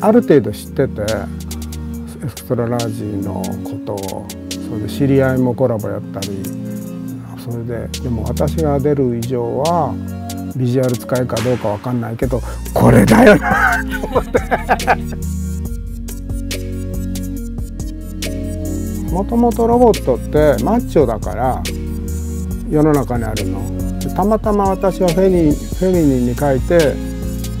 ある程度知っててエクストララージのことをそれで知り合いもコラボやったりそれででも私が出る以上はビジュアル使いかどうかわかんないけどこれだよなと思って。もともとロボットってマッチョだから世の中にあるの。たまたま私はフェニフェミニンに書いて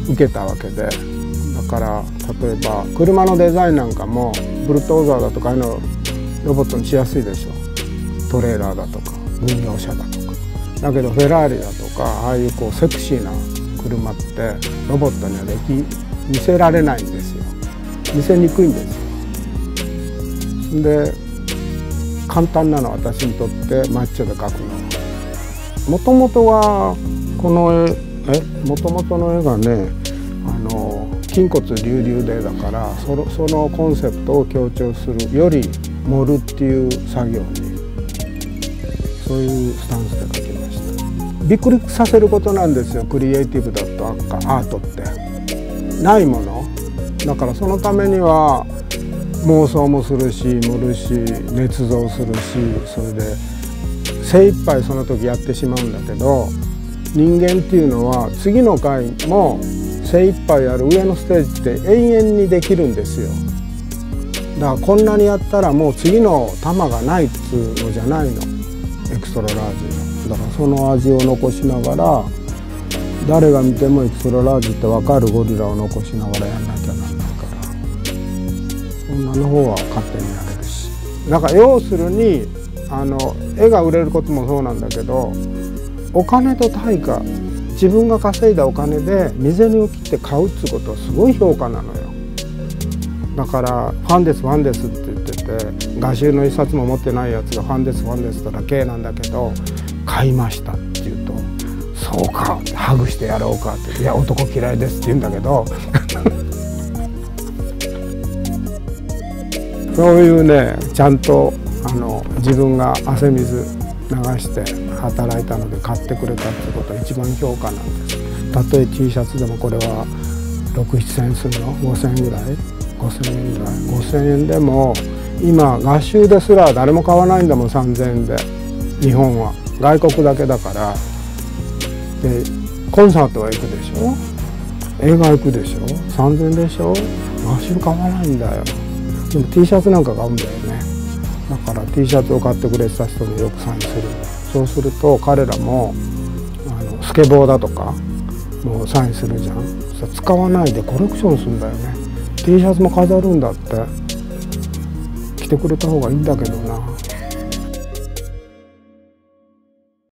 受けたわけで。だから例えば車のデザインなんかもブルトーザーだとかああいうのロボットにしやすいでしょ。トレーラーだとか軍用車だとか。だけどフェラーリだとかああいうこうセクシーな車ってロボットにはでき見せられないんですよ。見せにくいんですよ。で簡単なの私にとってマッチョで描くのもともとはこのえもともとの絵がねあの筋骨隆々でだからそのそのコンセプトを強調するより盛るっていう作業にそういうスタンスで描きました。びっくりさせることなんですよクリエイティブだとアートって。ないもの。だからそのためには妄想もするし盛るし捏造するしそれで精一杯その時やってしまうんだけど人間っていうのは次の回も精一杯やる上のステージって永遠にできるんですよ。だからこんなにやったらもう次の玉がないっつうのじゃないの。エクストララージだからその味を残しながら誰が見てもエクストララージって分かるゴリラを残しながらやんなきゃなんないから。女の方は勝手にやれるし。だから要するにあの絵が売れることもそうなんだけどお金と対価。自分が稼いだお金で身銭を切って買うってことはすごい評価なのよ。だから「ファンですファンです」って言ってて画集の一冊も持ってないやつが「ファンですファンですと」だけなんだけど「買いました」って言うと「そうかハグしてやろうか」って「いや男嫌いです」って言うんだけど。そういうねちゃんとあの自分が汗水して働いたので買ってくれたってことが一番評価なんです。たとえ T シャツでもこれは6,7,000円するの？5,000円ぐらい？5,000円ぐらい？5,000円でも今合衆ですら誰も買わないんだもん3,000円で。日本は。外国だけだから。でコンサートは行くでしょ？映画行くでしょ？3,000円でしょ？合衆買わないんだよ。でも T シャツなんか買うんだよね。だから T シャツを買ってくれてた人によくサインする。そうすると彼らもあのスケボーだとかもうサインするじゃん。使わないでコレクションするんだよね。T シャツも飾るんだって。着てくれた方がいいんだけどな。